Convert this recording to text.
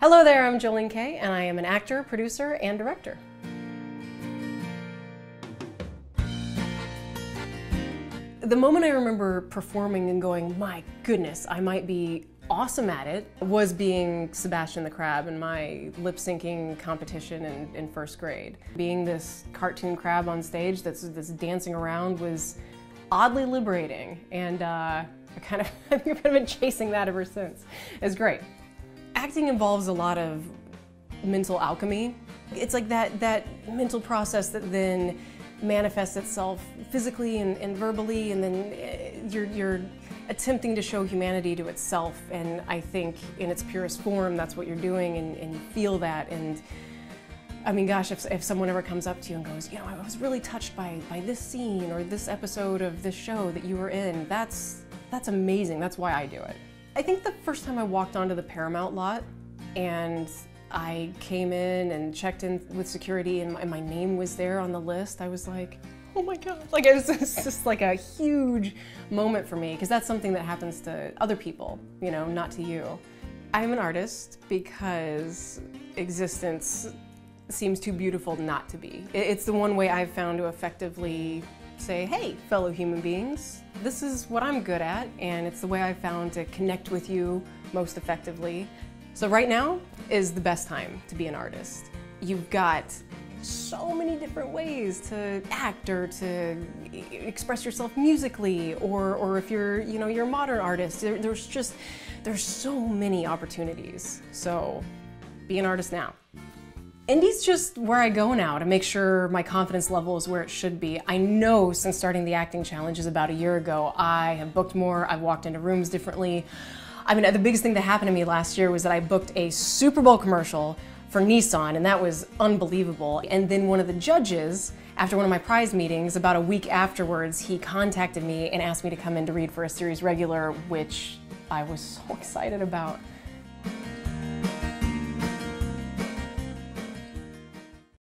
Hello there, I'm Jolene Kay, and I am an actor, producer, and director. The moment I remember performing and going, my goodness, I might be awesome at it, was being Sebastian the Crab in my lip syncing competition in, in first grade. Being this cartoon crab on stage that's, that's dancing around was oddly liberating, and uh, I kind of, I've kind of been chasing that ever since. It's great. Acting involves a lot of mental alchemy. It's like that, that mental process that then manifests itself physically and, and verbally, and then eh, you're, you're attempting to show humanity to itself. And I think in its purest form, that's what you're doing, and, and you feel that. And I mean, gosh, if, if someone ever comes up to you and goes, you know, I was really touched by, by this scene or this episode of this show that you were in, that's, that's amazing. That's why I do it. I think the first time I walked onto the Paramount lot and I came in and checked in with security and my, my name was there on the list, I was like, oh my God. Like it was just like a huge moment for me because that's something that happens to other people, you know, not to you. I'm an artist because existence seems too beautiful not to be. It's the one way I've found to effectively say, hey, fellow human beings, this is what I'm good at, and it's the way I've found to connect with you most effectively. So right now is the best time to be an artist. You've got so many different ways to act or to express yourself musically or, or if you're you know you're a modern artist there, there's just there's so many opportunities so be an artist now Indi's just where I go now to make sure my confidence level is where it should be. I know since starting the acting challenges about a year ago, I have booked more, I've walked into rooms differently. I mean, the biggest thing that happened to me last year was that I booked a Super Bowl commercial for Nissan, and that was unbelievable. And then one of the judges, after one of my prize meetings, about a week afterwards, he contacted me and asked me to come in to read for a series regular, which I was so excited about.